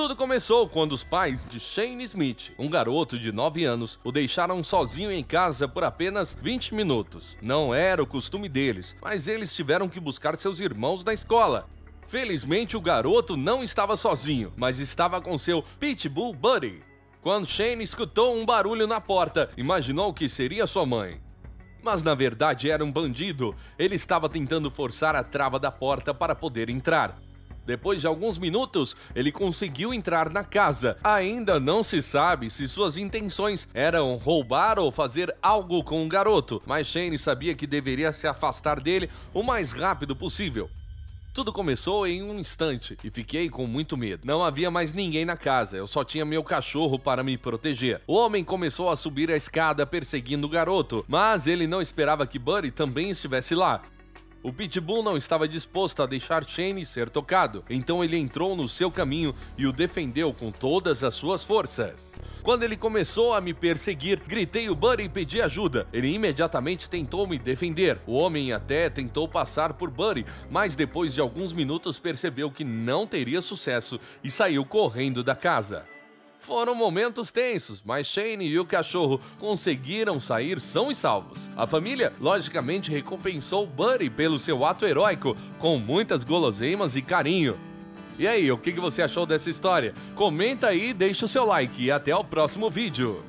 Tudo começou quando os pais de Shane Smith, um garoto de 9 anos, o deixaram sozinho em casa por apenas 20 minutos. Não era o costume deles, mas eles tiveram que buscar seus irmãos na escola. Felizmente o garoto não estava sozinho, mas estava com seu Pitbull Buddy. Quando Shane escutou um barulho na porta, imaginou que seria sua mãe. Mas na verdade era um bandido. Ele estava tentando forçar a trava da porta para poder entrar. Depois de alguns minutos, ele conseguiu entrar na casa. Ainda não se sabe se suas intenções eram roubar ou fazer algo com o garoto, mas Shane sabia que deveria se afastar dele o mais rápido possível. Tudo começou em um instante e fiquei com muito medo. Não havia mais ninguém na casa, eu só tinha meu cachorro para me proteger. O homem começou a subir a escada perseguindo o garoto, mas ele não esperava que Buddy também estivesse lá. O Pitbull não estava disposto a deixar Shane ser tocado, então ele entrou no seu caminho e o defendeu com todas as suas forças. Quando ele começou a me perseguir, gritei o Buddy e pedi ajuda. Ele imediatamente tentou me defender. O homem até tentou passar por Buddy, mas depois de alguns minutos percebeu que não teria sucesso e saiu correndo da casa. Foram momentos tensos, mas Shane e o cachorro conseguiram sair são e salvos. A família, logicamente, recompensou Buddy pelo seu ato heróico, com muitas guloseimas e carinho. E aí, o que você achou dessa história? Comenta aí, deixa o seu like e até o próximo vídeo.